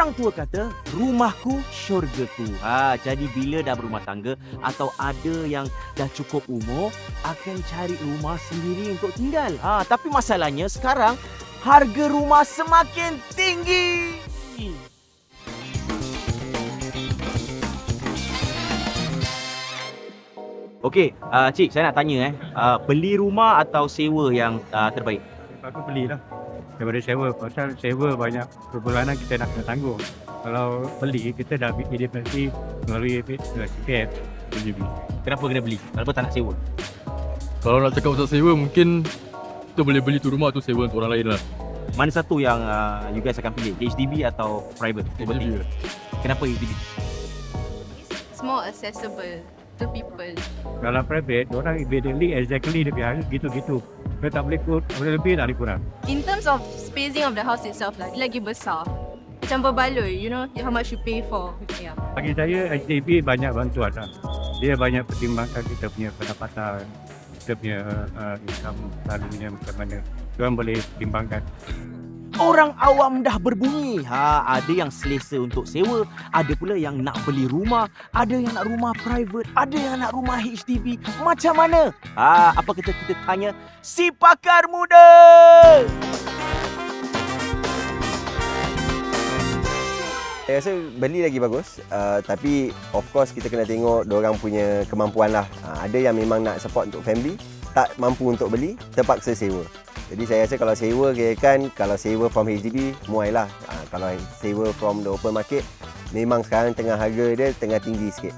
Orang tua kata, rumahku syurgaku. Ha, jadi bila dah berumah tangga atau ada yang dah cukup umur, akan cari rumah sendiri untuk tinggal. Ha, tapi masalahnya sekarang harga rumah semakin tinggi. Okey, uh, Cik, saya nak tanya eh, uh, beli rumah atau sewa yang uh, terbaik? Aku belilah daripada sewa pasal sewa banyak perbulanan kita nak kena tanggung kalau beli kita dah ambil independently melalui CPF boleh beli Kenapa kena beli? Kenapa tak nak sewa? Kalau nak cakap pasal sewa mungkin kita boleh beli tu rumah tu sewa untuk orang lain lah. Mana satu yang uh, you guys akan pilih? HDB atau private? property? HDB. Kenapa HDB? It's more accessible to people. kalau private orang immediately exactly dia punya harga gitu-gitu dia tak boleh kur, boleh lebih tak boleh kurang In terms of spacing of the house itself lah, dia lagi besar. Macam berbaloi, you know, how much you pay for. Yeah. bagi saya HDB banyak bantuan lah dia banyak pertimbangkan kita punya pendapatan kita punya uh, income selalunya macam mana Diorang boleh pertimbangkan Orang awam dah berbunyi. Ha, ada yang selesa untuk sewa, ada pula yang nak beli rumah, ada yang nak rumah private, ada yang nak rumah HDB. Macam mana? Ha, apa kata kita tanya si pakar muda? Saya rasa beli lagi bagus uh, tapi of course kita kena tengok orang punya kemampuan lah. Uh, ada yang memang nak support untuk family, tak mampu untuk beli, terpaksa sewa. Jadi saya rasa kalau sewa kira kan kalau sewa from HDB muai lah. Uh, kalau sewa from the open market memang sekarang tengah harga dia tengah tinggi sikit.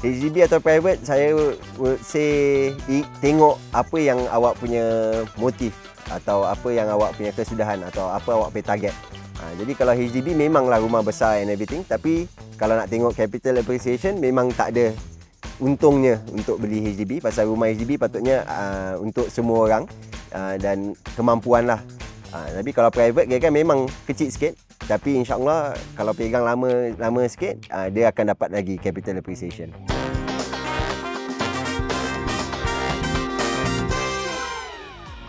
HDB atau private saya would say tengok apa yang awak punya motif atau apa yang awak punya kesudahan atau apa awak punya target. Ha, jadi kalau HDB memanglah rumah besar and everything tapi kalau nak tengok capital appreciation memang tak ada untungnya untuk beli HDB pasal rumah HDB patutnya uh, untuk semua orang uh, dan kemampuan lah. Uh, tapi kalau private kira kan memang kecil sikit tapi insyaAllah kalau pegang lama lama sikit uh, dia akan dapat lagi capital appreciation.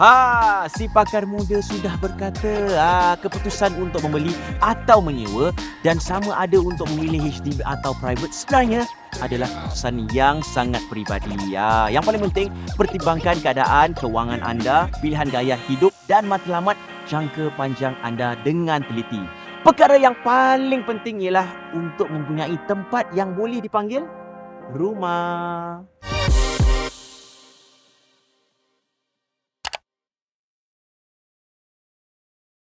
Ha, si pakar muda sudah berkata ha, keputusan untuk membeli atau menyewa dan sama ada untuk memilih HDB atau private sebenarnya adalah keputusan yang sangat peribadi. Ha, yang paling penting pertimbangkan keadaan kewangan anda, pilihan gaya hidup dan matlamat jangka panjang anda dengan teliti. Perkara yang paling penting ialah untuk mempunyai tempat yang boleh dipanggil rumah.